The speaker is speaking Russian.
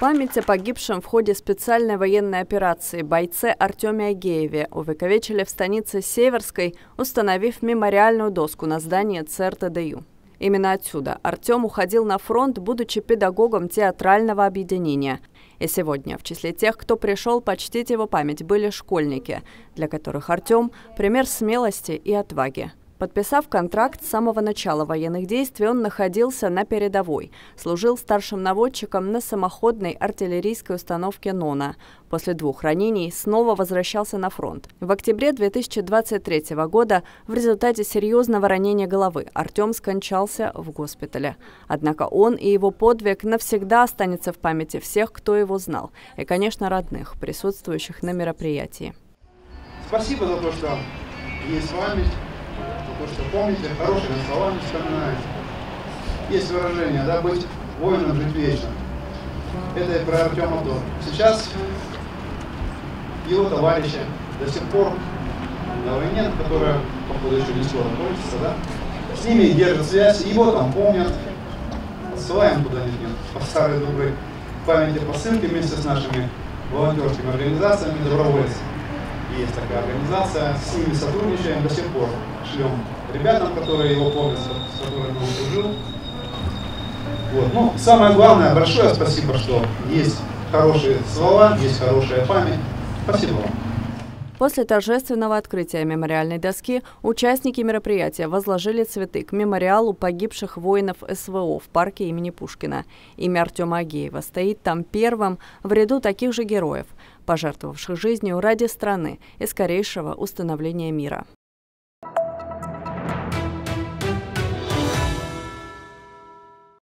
Память о погибшем в ходе специальной военной операции бойце Артеме Агееве увековечили в станице Северской, установив мемориальную доску на здании ЦРТДЮ. Именно отсюда Артем уходил на фронт, будучи педагогом театрального объединения. И сегодня в числе тех, кто пришел почтить его память, были школьники, для которых Артем – пример смелости и отваги. Подписав контракт с самого начала военных действий, он находился на передовой, служил старшим наводчиком на самоходной артиллерийской установке «Нона». После двух ранений снова возвращался на фронт. В октябре 2023 года в результате серьезного ранения головы Артем скончался в госпитале. Однако он и его подвиг навсегда останется в памяти всех, кто его знал, и, конечно, родных, присутствующих на мероприятии. Спасибо за то, что есть память то, что помните, хорошими словами вспоминаете. Есть выражение, да, быть воином, жить вечно. Это и про Артема тоже. Сейчас его товарищи до сих пор на войне, которая, походу, еще не скоро кончится, да, с ними держат связь, его там помнят, отсылаем куда-нибудь по старой доброй памяти посылки вместе с нашими волонтерскими организациями добровольцев есть такая организация, с ними сотрудничаем до сих пор. Шлем ребятам, которые его помнят, с которыми он служил. Вот. Ну, самое главное, большое спасибо, что есть хорошие слова, есть хорошая память. Спасибо вам. После торжественного открытия мемориальной доски участники мероприятия возложили цветы к мемориалу погибших воинов СВО в парке имени Пушкина. Имя Артема Агеева стоит там первым в ряду таких же героев, пожертвовавших жизнью ради страны и скорейшего установления мира.